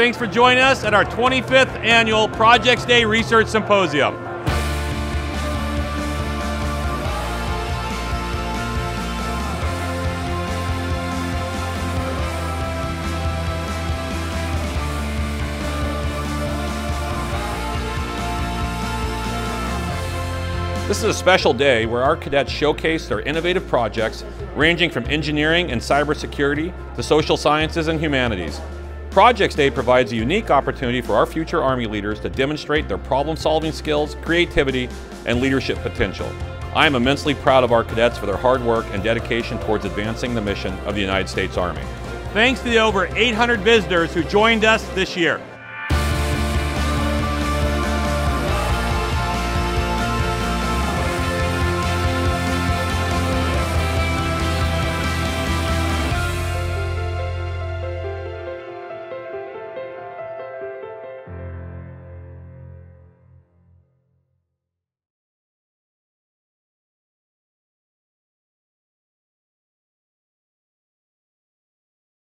Thanks for joining us at our 25th annual Projects Day Research Symposium. This is a special day where our cadets showcase their innovative projects ranging from engineering and cybersecurity to social sciences and humanities. Projects Day provides a unique opportunity for our future Army leaders to demonstrate their problem-solving skills, creativity, and leadership potential. I am immensely proud of our cadets for their hard work and dedication towards advancing the mission of the United States Army. Thanks to the over 800 visitors who joined us this year.